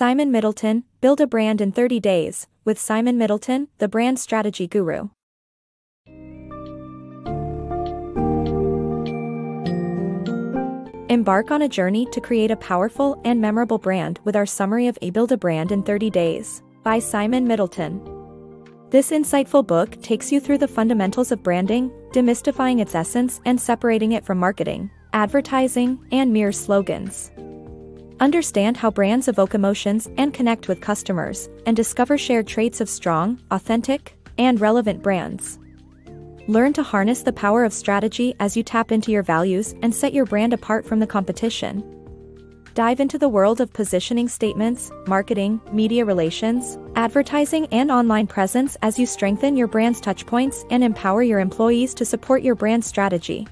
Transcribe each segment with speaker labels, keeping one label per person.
Speaker 1: Simon Middleton, Build a Brand in 30 Days, with Simon Middleton, the brand strategy guru. Embark on a journey to create a powerful and memorable brand with our summary of A Build a Brand in 30 Days, by Simon Middleton. This insightful book takes you through the fundamentals of branding, demystifying its essence and separating it from marketing, advertising, and mere slogans. Understand how brands evoke emotions and connect with customers, and discover shared traits of strong, authentic, and relevant brands. Learn to harness the power of strategy as you tap into your values and set your brand apart from the competition. Dive into the world of positioning statements, marketing, media relations, advertising, and online presence as you strengthen your brand's touchpoints and empower your employees to support your brand strategy.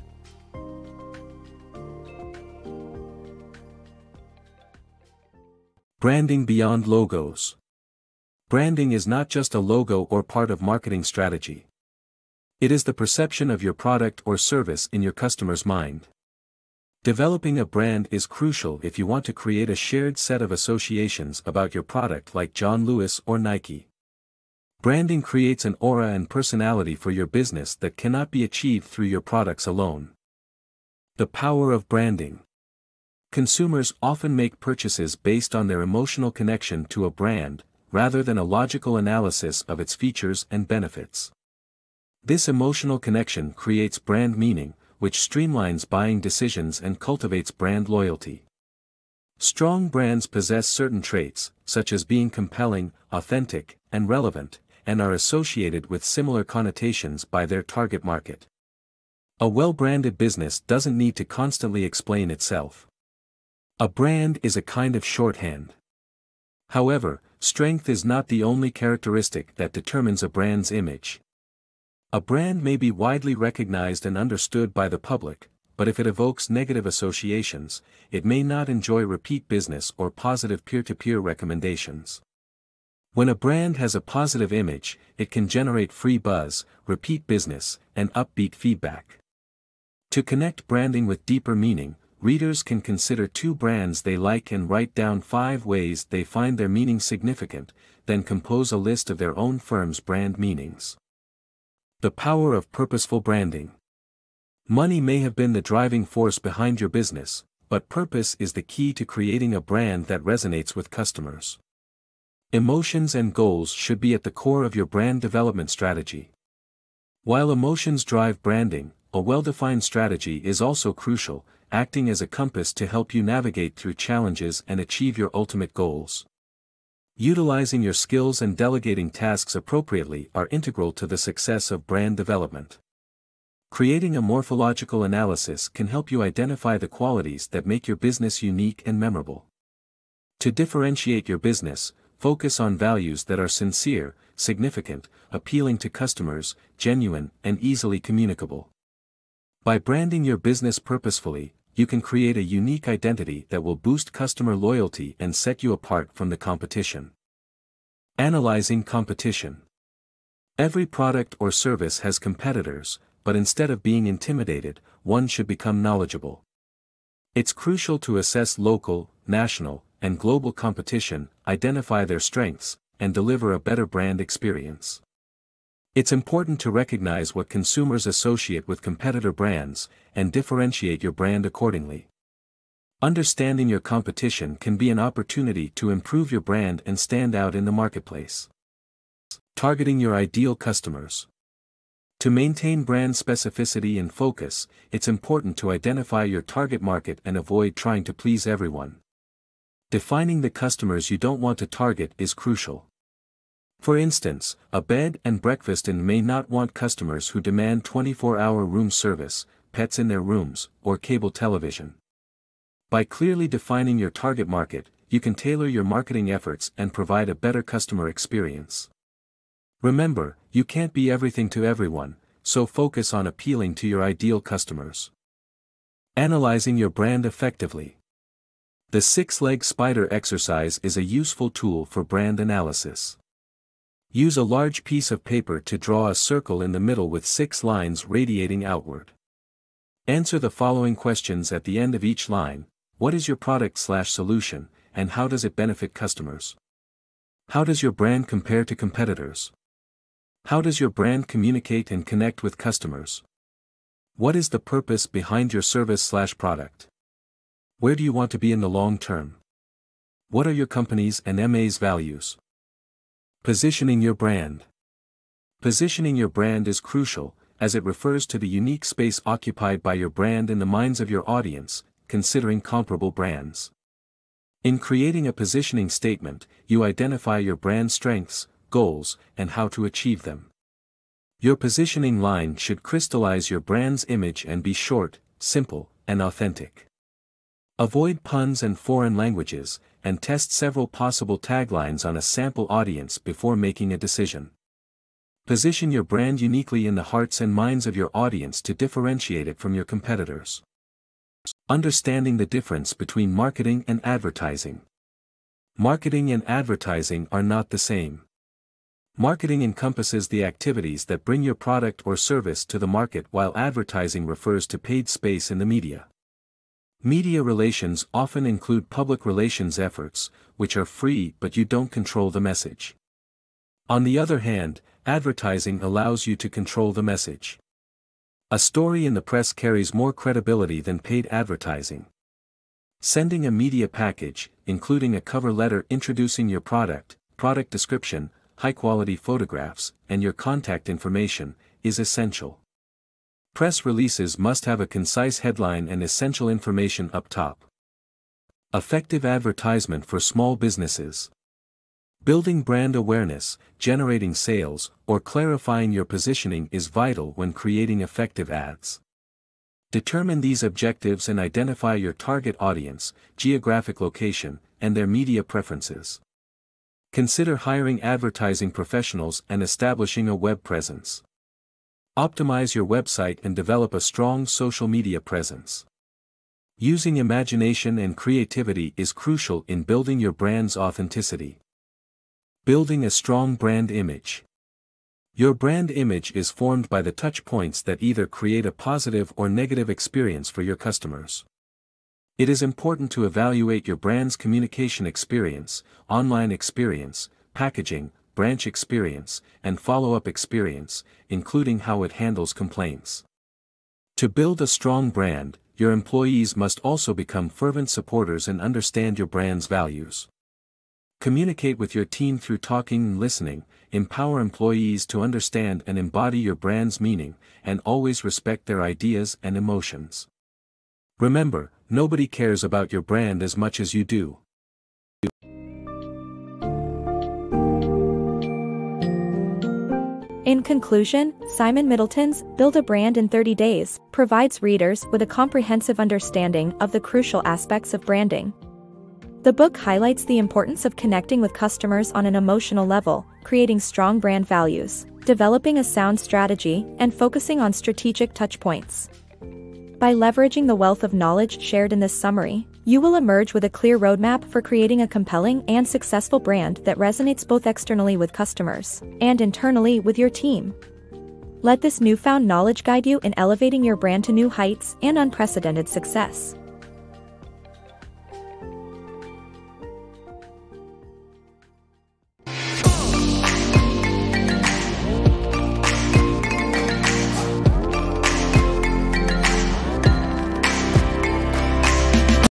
Speaker 2: Branding beyond logos. Branding is not just a logo or part of marketing strategy. It is the perception of your product or service in your customer's mind. Developing a brand is crucial if you want to create a shared set of associations about your product like John Lewis or Nike. Branding creates an aura and personality for your business that cannot be achieved through your products alone. The power of branding. Consumers often make purchases based on their emotional connection to a brand, rather than a logical analysis of its features and benefits. This emotional connection creates brand meaning, which streamlines buying decisions and cultivates brand loyalty. Strong brands possess certain traits, such as being compelling, authentic, and relevant, and are associated with similar connotations by their target market. A well-branded business doesn't need to constantly explain itself. A brand is a kind of shorthand. However, strength is not the only characteristic that determines a brand's image. A brand may be widely recognized and understood by the public, but if it evokes negative associations, it may not enjoy repeat business or positive peer-to-peer recommendations. When a brand has a positive image, it can generate free buzz, repeat business, and upbeat feedback. To connect branding with deeper meaning, readers can consider two brands they like and write down five ways they find their meaning significant, then compose a list of their own firm's brand meanings. The power of purposeful branding. Money may have been the driving force behind your business, but purpose is the key to creating a brand that resonates with customers. Emotions and goals should be at the core of your brand development strategy. While emotions drive branding, a well-defined strategy is also crucial, acting as a compass to help you navigate through challenges and achieve your ultimate goals. Utilizing your skills and delegating tasks appropriately are integral to the success of brand development. Creating a morphological analysis can help you identify the qualities that make your business unique and memorable. To differentiate your business, focus on values that are sincere, significant, appealing to customers, genuine, and easily communicable. By branding your business purposefully, you can create a unique identity that will boost customer loyalty and set you apart from the competition. Analyzing competition. Every product or service has competitors, but instead of being intimidated, one should become knowledgeable. It's crucial to assess local, national, and global competition, identify their strengths, and deliver a better brand experience. It's important to recognize what consumers associate with competitor brands, and differentiate your brand accordingly. Understanding your competition can be an opportunity to improve your brand and stand out in the marketplace. Targeting your ideal customers. To maintain brand specificity and focus, it's important to identify your target market and avoid trying to please everyone. Defining the customers you don't want to target is crucial. For instance, a bed and breakfast inn may not want customers who demand 24-hour room service, pets in their rooms, or cable television. By clearly defining your target market, you can tailor your marketing efforts and provide a better customer experience. Remember, you can't be everything to everyone, so focus on appealing to your ideal customers. Analyzing your brand effectively. The six-leg spider exercise is a useful tool for brand analysis. Use a large piece of paper to draw a circle in the middle with six lines radiating outward. Answer the following questions at the end of each line, what is your product slash solution, and how does it benefit customers? How does your brand compare to competitors? How does your brand communicate and connect with customers? What is the purpose behind your service slash product? Where do you want to be in the long term? What are your company's and MA's values? Positioning your brand. Positioning your brand is crucial, as it refers to the unique space occupied by your brand in the minds of your audience, considering comparable brands. In creating a positioning statement, you identify your brand strengths, goals, and how to achieve them. Your positioning line should crystallize your brand's image and be short, simple, and authentic. Avoid puns and foreign languages, and test several possible taglines on a sample audience before making a decision. Position your brand uniquely in the hearts and minds of your audience to differentiate it from your competitors. Understanding the difference between marketing and advertising. Marketing and advertising are not the same. Marketing encompasses the activities that bring your product or service to the market while advertising refers to paid space in the media. Media relations often include public relations efforts, which are free but you don't control the message. On the other hand, advertising allows you to control the message. A story in the press carries more credibility than paid advertising. Sending a media package, including a cover letter introducing your product, product description, high-quality photographs, and your contact information, is essential. Press releases must have a concise headline and essential information up top. Effective advertisement for small businesses. Building brand awareness, generating sales, or clarifying your positioning is vital when creating effective ads. Determine these objectives and identify your target audience, geographic location, and their media preferences. Consider hiring advertising professionals and establishing a web presence. Optimize your website and develop a strong social media presence. Using imagination and creativity is crucial in building your brand's authenticity. Building a strong brand image. Your brand image is formed by the touch points that either create a positive or negative experience for your customers. It is important to evaluate your brand's communication experience, online experience, packaging, branch experience, and follow-up experience, including how it handles complaints. To build a strong brand, your employees must also become fervent supporters and understand your brand's values. Communicate with your team through talking and listening, empower employees to understand and embody your brand's meaning, and always respect their ideas and emotions. Remember, nobody cares about your brand as much as you do.
Speaker 1: In conclusion, Simon Middleton's Build a Brand in 30 Days provides readers with a comprehensive understanding of the crucial aspects of branding. The book highlights the importance of connecting with customers on an emotional level, creating strong brand values, developing a sound strategy, and focusing on strategic touchpoints. By leveraging the wealth of knowledge shared in this summary, you will emerge with a clear roadmap for creating a compelling and successful brand that resonates both externally with customers and internally with your team. Let this newfound knowledge guide you in elevating your brand to new heights and unprecedented success.